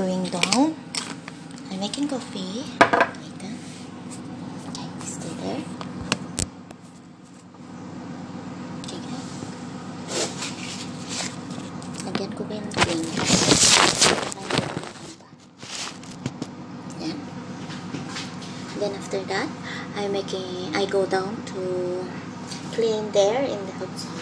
going down. I'm making coffee. Stay there. Okay. Then after that, I'm making, I go down to clean there in the outside.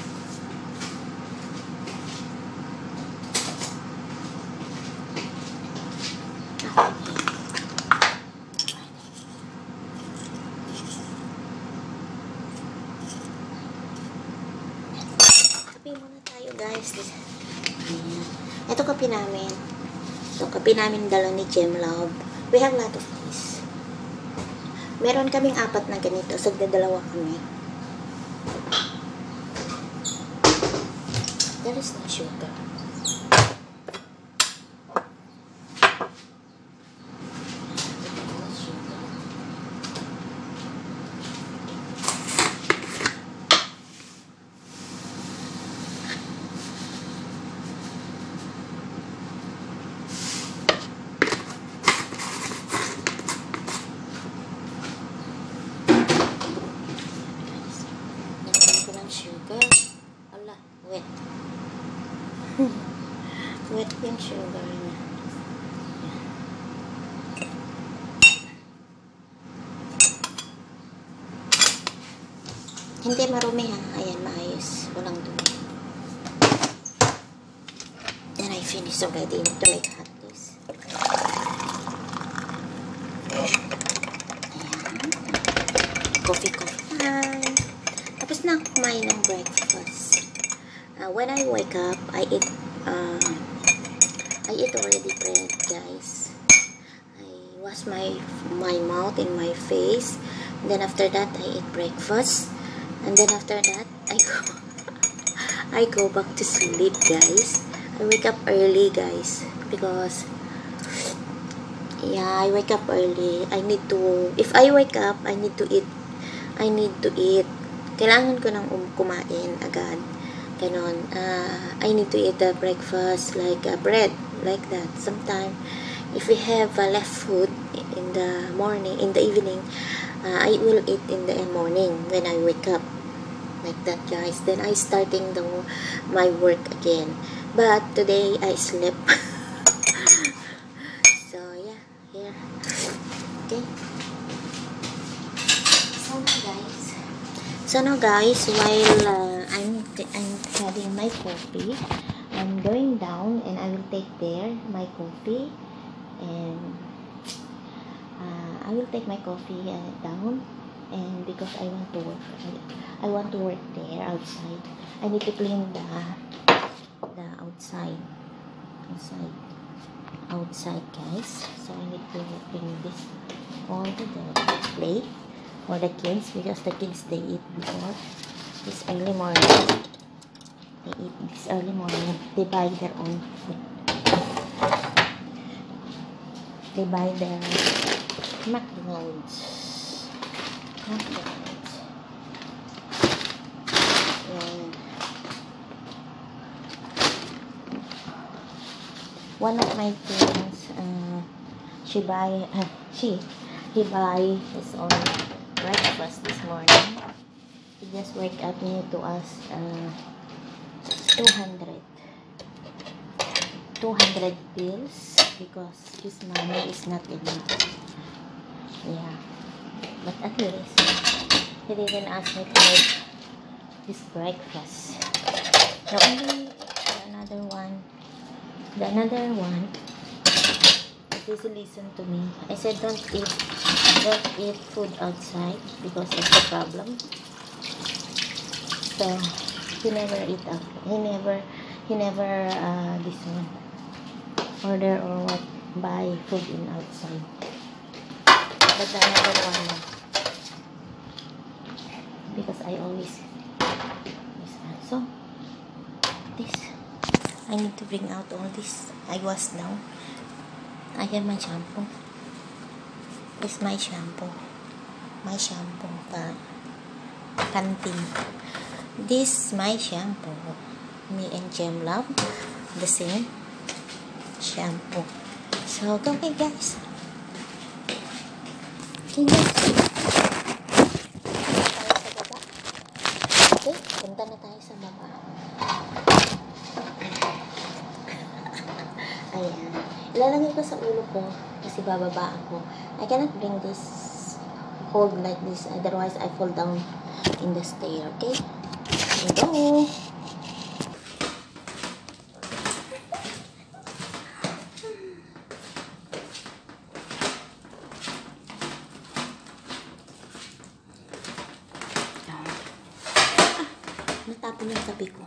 Kape namin. Ito kape namin dala ni Gem Love. We have lot of these. Meron kaming apat na ganito. Sagdadalawa kami. There is no sugar. Nagkaroon ko ng sugar. Ala, wet. wet yung sugar niya. Hindi marumi ha. Ayan, maayos. Walang dumi. Then I finished already to make hot this. Ayan. Coffee, coffee. Na kumain ng breakfast. Uh, when I wake up, I eat, uh, I eat already bread, guys. I wash my, my mouth and my face. And then after that, I eat breakfast. And then after that, I go, I go back to sleep, guys. I wake up early, guys. Because, yeah, I wake up early. I need to, if I wake up, I need to eat, I need to eat. Kailangan ko nang um, kumain agad. Ganon. Uh, I need to eat the breakfast like uh, bread, like that. Sometime, if we have uh, left food in the morning, in the evening, uh, I will eat in the morning when I wake up. Like that, guys. Then I starting the my work again. But today I slept. So now, guys, while uh, I'm I'm having my coffee, I'm going down and I will take there my coffee and uh, I will take my coffee uh, down and because I want to work I, I want to work there outside. I need to clean the the outside outside outside guys. So I need to clean this all the, the plate for the kids because the kids they eat before. This early morning. They eat this early morning. They buy their own food. They buy their McDonald's. McDonald's. And one of my friends uh, she buy uh, she he buy his own breakfast this morning. He just wake up me to us uh, 200 200 pills because his money is not enough. Yeah. But at least he didn't ask me to make his breakfast. The only the another one the another one please listen to me. I said don't eat don't eat food outside because of the problem. So he never eat up. He never he never uh, this one order or what buy food in outside. But the another one because I always this one. so this I need to bring out all this. I was down I have my shampoo this my shampoo my shampoo pa Pantene this my shampoo me and Gem Love the same shampoo. So, okay guys. Okay guys. Punta na tayo sa baba. Ayan. Ilalagay ko sa ulo ko kasi bababa ako. I cannot bring this hold like this otherwise I fall down in the stair, okay? Here we go. natapon yung tabi ko.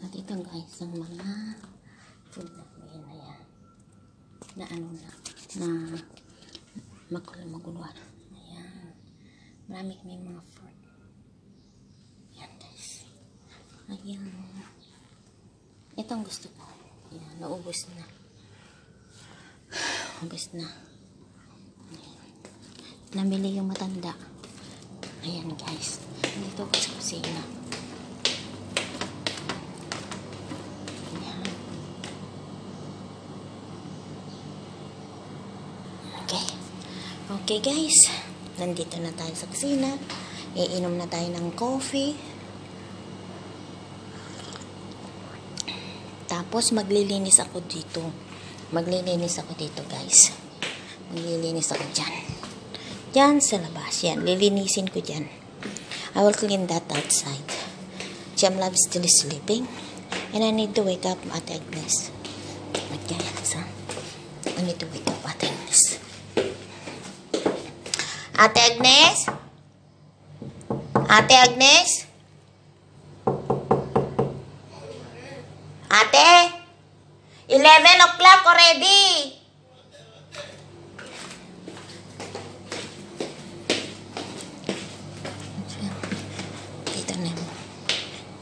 At guys, ang mga food na yan. Na ano na, na magulo maguluan. Ayan. Marami kami mga fruit. Ayan guys. Ayan. Ito ang gusto ko. Ayan, naubos na. Ubos na. Ayan. Namili yung matanda. Ayan guys. Dito ako sa kusina. Ayan. Okay. Okay guys. Nandito na tayo sa kusina. Iinom na tayo ng coffee. Tapos maglilinis ako dito. Maglilinis ako dito guys. Maglilinis ako dyan. Dyan sa labas. Yan. Lilinisin ko dyan. I will clean that outside. Jam Love still sleeping. And I need to wake up Ate Agnes. Okay, so, I need to wake up Ate Agnes. Ate Agnes? Ate Agnes? Ate? 11 o'clock already. Dito na.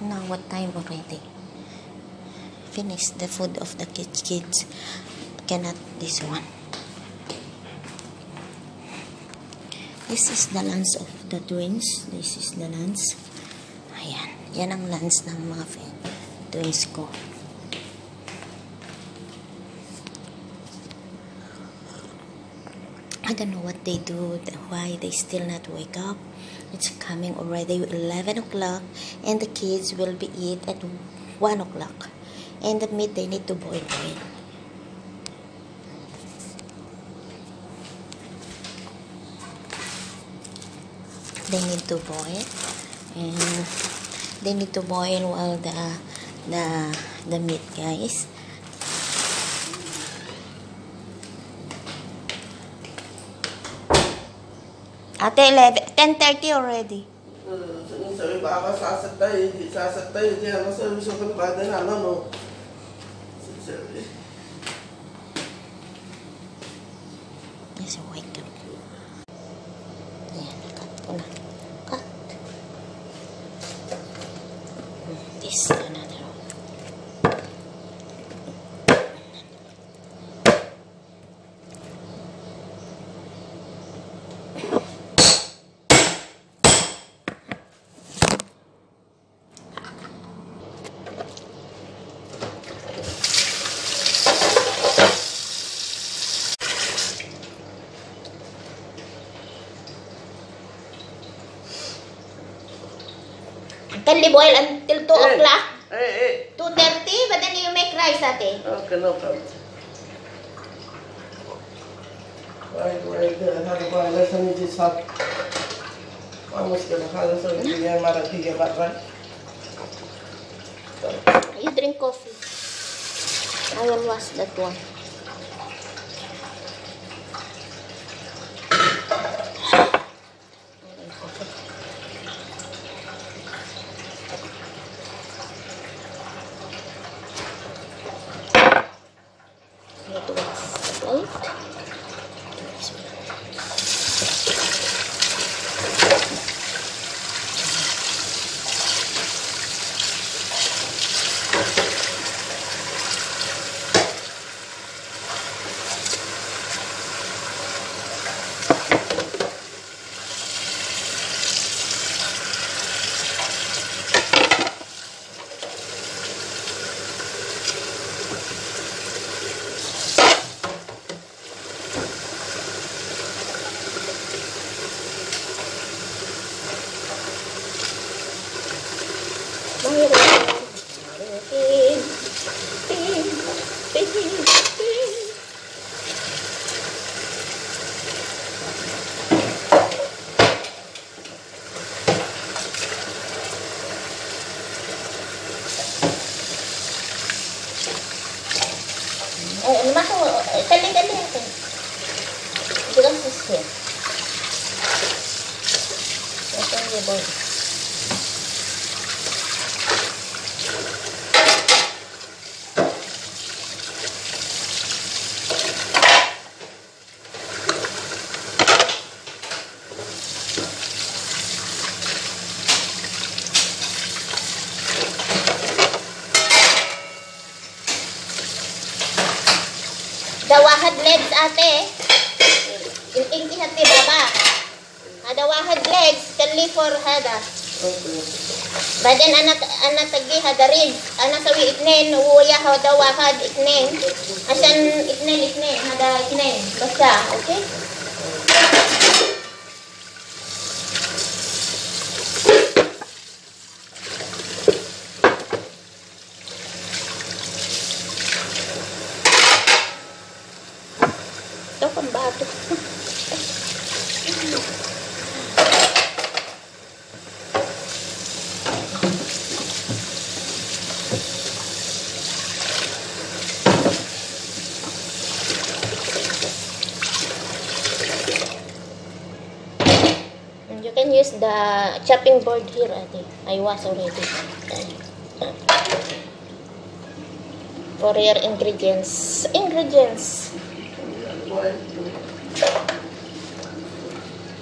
Now, what time already? Finish the food of the kids. Kids cannot this one. This is the lunch of the twins. This is the lunch. Ayan. Yan ang lunch ng mga twins ko. I don't know what they do, why they still not wake up. It's coming already 11 o'clock and the kids will be eat at 1 o'clock. And the meat they need to boil boil. They need to boil and they need to boil while the the the meat guys. Ate, 11, 10.30 already. Sabi baka sasakay, hindi sasakay, hindi ako sabi sa kalbada na ano, no. Sabi, Yes, wake up. Ayan, cut ko na. Cut. This another one. Can they boil until 2 o'clock? Eh, eh, 2.30? But then you make rice, ate. okay, no problem. Right, right, there, how to buy, let's me just have. Vamos que la jala sobre que ya maratilla, right? You drink coffee. I will wash that one. Need to wash the plate. Eh, lumaso. Eh, Dali, dali natin. Because it's here. Board. Dawahad legs ate. Inti hati baba. Ada wahad legs kali for hada. Okay. Badan anak anak tagi hada rin. Anak sawi itnen uya hada wahad itnen. Asan itnen itnen hada itnen. Basta, okay? Ito pambato. And You can use the chopping board here, ate. I was already. For your ingredients. Ingredients.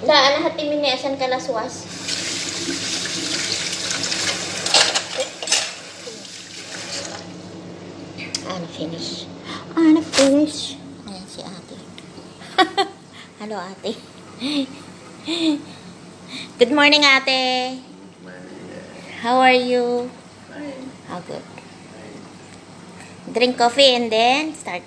Da, ana hati mini asan kalaswas. Ana finish. Ana finish. Ayan si ate. Hello, ate. Good morning, ate. How are you? How good. Drink coffee and then start